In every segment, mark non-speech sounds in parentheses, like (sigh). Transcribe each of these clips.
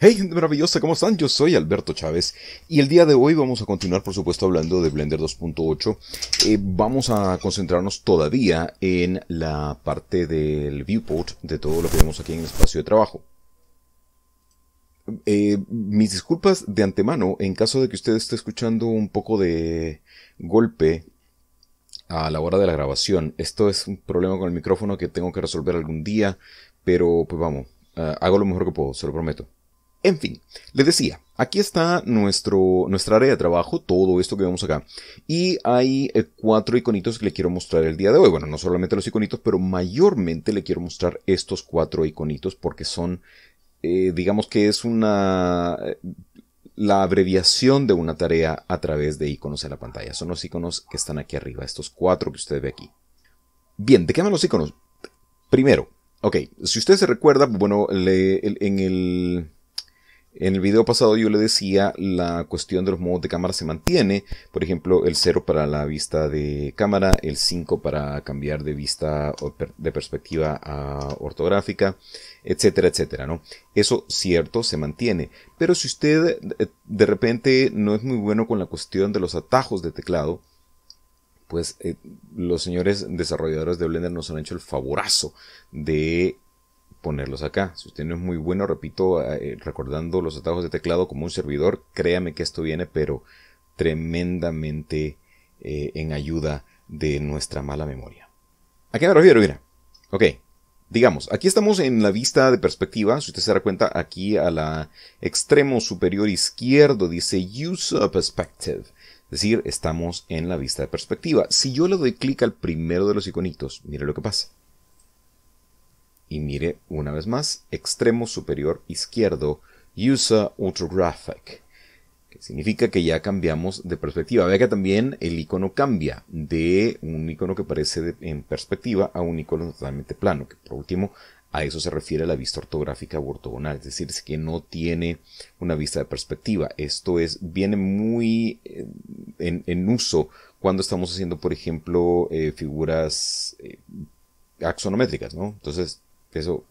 Hey maravillosa, ¿cómo están? Yo soy Alberto Chávez y el día de hoy vamos a continuar por supuesto hablando de Blender 2.8. Eh, vamos a concentrarnos todavía en la parte del viewport de todo lo que vemos aquí en el espacio de trabajo. Eh, mis disculpas de antemano en caso de que usted esté escuchando un poco de golpe a la hora de la grabación. Esto es un problema con el micrófono que tengo que resolver algún día, pero pues vamos, eh, hago lo mejor que puedo, se lo prometo. En fin, les decía, aquí está nuestro, nuestra área de trabajo, todo esto que vemos acá. Y hay eh, cuatro iconitos que le quiero mostrar el día de hoy. Bueno, no solamente los iconitos, pero mayormente le quiero mostrar estos cuatro iconitos porque son, eh, digamos que es una, eh, la abreviación de una tarea a través de iconos en la pantalla. Son los iconos que están aquí arriba, estos cuatro que usted ve aquí. Bien, ¿de qué van los iconos? Primero, ok, si usted se recuerda, bueno, en el en el video pasado yo le decía la cuestión de los modos de cámara se mantiene. Por ejemplo, el 0 para la vista de cámara, el 5 para cambiar de vista de perspectiva a ortográfica, etcétera, etcétera, ¿no? Eso cierto se mantiene. Pero si usted eh, de repente no es muy bueno con la cuestión de los atajos de teclado, pues eh, los señores desarrolladores de Blender nos han hecho el favorazo de ponerlos acá. Si usted no es muy bueno, repito, eh, recordando los atajos de teclado como un servidor, créame que esto viene, pero tremendamente eh, en ayuda de nuestra mala memoria. ¿A qué me refiero? Mira. Ok. Digamos, aquí estamos en la vista de perspectiva. Si usted se da cuenta, aquí a la extremo superior izquierdo dice User Perspective. Es decir, estamos en la vista de perspectiva. Si yo le doy clic al primero de los iconitos, mire lo que pasa y mire una vez más, extremo superior izquierdo, User Orthographic, que significa que ya cambiamos de perspectiva. Vea que también el icono cambia de un icono que parece en perspectiva a un icono totalmente plano, que por último a eso se refiere la vista ortográfica o ortogonal, es decir, es que no tiene una vista de perspectiva. Esto es, viene muy eh, en, uso cuando estamos haciendo, por ejemplo, eh, figuras eh, axonométricas, ¿no? Entonces, eso,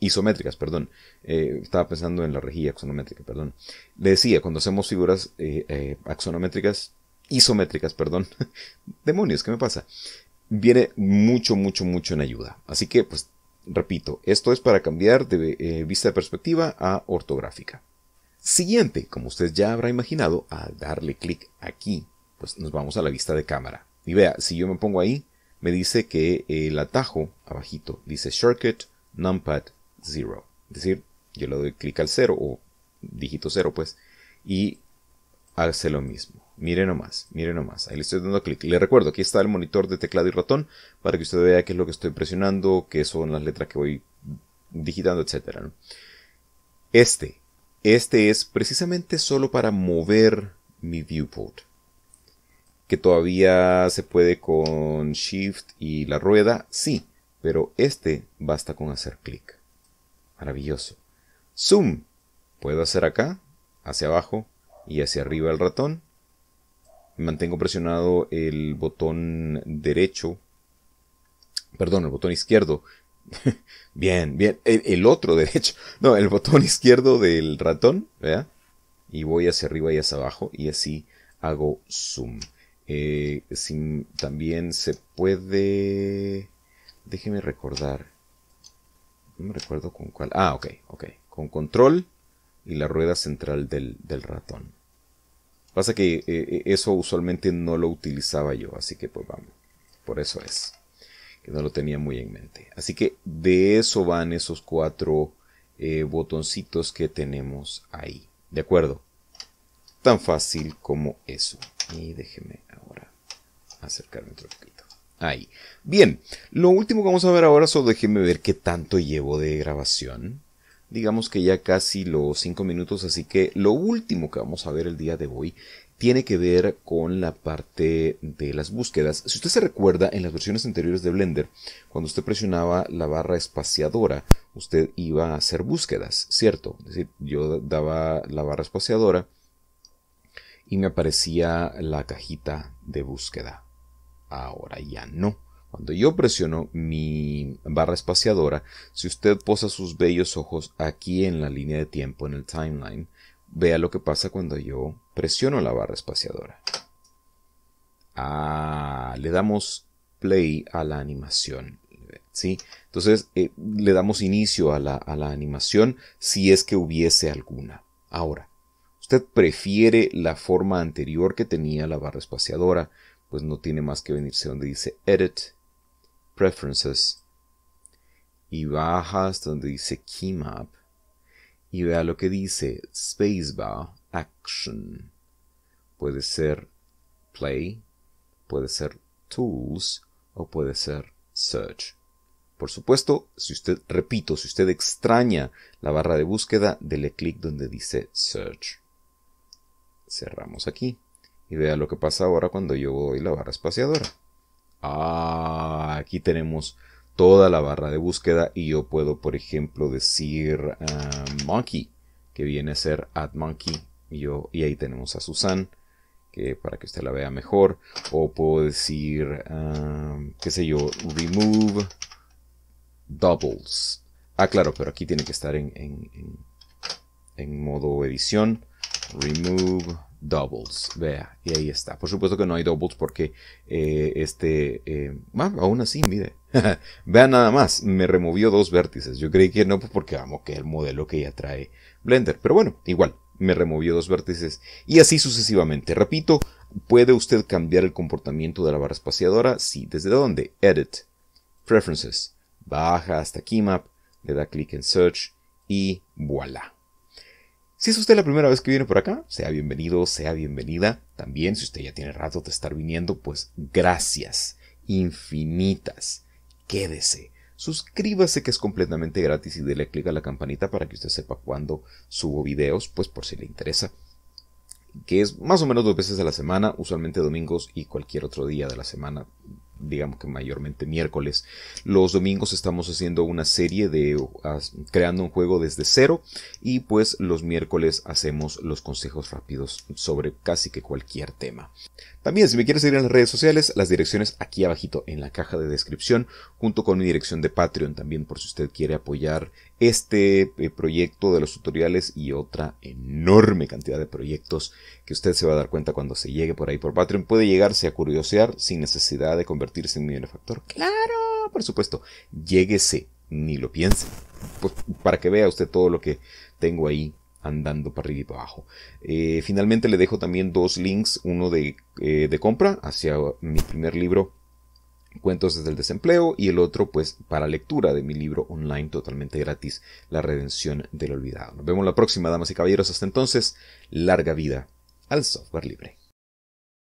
isométricas, perdón. Eh, estaba pensando en la rejilla axonométrica, perdón. Le decía, cuando hacemos figuras eh, eh, axonométricas, isométricas, perdón. (laughs) Demonios, ¿qué me pasa? Viene mucho, mucho, mucho en ayuda. Así que, pues, repito, esto es para cambiar de vista de perspectiva a ortográfica. Siguiente, como usted ya habrá imaginado, al darle clic aquí, pues nos vamos a la vista de cámara. Y vea, si yo me pongo ahí, me dice que el atajo abajito dice Shortcut numpad 0. Es decir, yo le doy clic al 0 o dígito 0 pues y hace lo mismo. Mire nomás, mire nomás. Ahí le estoy dando clic. Le recuerdo, aquí está el monitor de teclado y ratón para que usted vea qué es lo que estoy presionando, qué son las letras que voy digitando, etc. Este, este es precisamente solo para mover mi viewport. Que todavía se puede con Shift y la rueda, sí pero este basta con hacer clic. Maravilloso. Zoom. Puedo hacer acá, hacia abajo y hacia arriba el ratón. Mantengo presionado el botón derecho. Perdón, el botón izquierdo. (laughs) bien, bien. El, otro derecho. (laughs) No, el botón izquierdo del ratón. ¿vea? Y voy hacia arriba y hacia abajo. Y así hago zoom. Eh, también se puede Déjeme recordar. No me recuerdo con cuál. Ah, ok, ok. Con control y la rueda central del, ratón. Pasa que eh, eh, eso usualmente no lo utilizaba yo, así que pues vamos. Por eso es. Que no lo tenía muy en mente. Así que de eso van esos cuatro eh, botoncitos que tenemos ahí. ¿De acuerdo? Tan fácil como eso. Y déjeme ahora acercarme otro poquito. Ahí. Bien, lo último que vamos a ver ahora, solo déjenme ver qué tanto llevo de grabación. Digamos que ya casi los 5 minutos, así que lo último que vamos a ver el día de hoy tiene que ver con la parte de las búsquedas. Si usted se recuerda, en las versiones anteriores de Blender, cuando usted presionaba la barra espaciadora, usted iba a hacer búsquedas, ¿cierto? Es decir, yo daba la barra espaciadora y me aparecía la cajita de búsqueda ahora ya no. Cuando yo presiono mi barra espaciadora, si usted posa sus bellos ojos aquí en la línea de tiempo, en el timeline, vea lo que pasa cuando yo presiono la barra espaciadora. Ah, le damos play a la animación. ¿sí? Entonces eh, le damos inicio a la, a la animación si es que hubiese alguna. Ahora, usted prefiere la forma anterior que tenía la barra espaciadora, pues no tiene más que venirse donde dice Edit, Preferences, y baja hasta donde dice Keymap, y vea lo que dice Spacebar Action. Puede ser Play, puede ser Tools o puede ser Search. Por supuesto, si usted, repito, si usted extraña la barra de búsqueda, dele clic donde dice Search. Cerramos aquí. Y vea lo que pasa ahora cuando yo doy la barra espaciadora. Ah, aquí tenemos toda la barra de búsqueda y yo puedo, por ejemplo, decir ah, monkey, que viene a ser add monkey. Y, yo, y ahí tenemos a Susan, que para que usted la vea mejor. O puedo decir, ah, qué sé yo, remove doubles. Ah, claro, pero aquí tiene que estar en, en, modo edición. Remove doubles. Vea, y ahí está. Por supuesto que no hay doubles porque eh, este... Eh, aún así, mire. (laughs) Vea nada más, me removió dos vértices. Yo creí que no, pues porque vamos, que el modelo que ya trae Blender. Pero bueno, igual, me removió dos vértices. Y así sucesivamente. Repito, ¿puede usted cambiar el comportamiento de la barra espaciadora? Sí, ¿desde dónde? Edit, Preferences, baja hasta Keymap, le da clic en Search y voilà. Si es usted la primera vez que viene por acá, sea bienvenido, sea bienvenida. También, si usted ya tiene rato de estar viniendo, pues gracias, infinitas. Quédese, suscríbase que es completamente gratis y dele clic a la campanita para que usted sepa cuando subo videos, pues por si le interesa. Que es más o menos dos veces a la semana, usualmente domingos y cualquier otro día de la semana, digamos que mayormente miércoles. Los domingos estamos haciendo una serie de creando un juego desde cero y pues los miércoles hacemos los consejos rápidos sobre casi que cualquier tema. También si me quieres seguir en las redes sociales, las direcciones aquí abajito en la caja de descripción, junto con mi dirección de Patreon también por si usted quiere apoyar este eh, proyecto de los tutoriales y otra enorme cantidad de proyectos que usted se va a dar cuenta cuando se llegue por ahí por Patreon. Puede llegarse a curiosear sin necesidad de convertirse en benefactor. Claro, por supuesto, lléguese, ni lo piense. Pues, para que vea usted todo lo que tengo ahí andando para arriba y para abajo. Eh, finalmente le dejo también dos links, uno de, eh, de, compra hacia mi primer libro, Cuentos desde el desempleo, y el otro pues para lectura de mi libro online totalmente gratis, La redención del olvidado. Nos vemos la próxima, damas y caballeros. Hasta entonces, larga vida al software libre.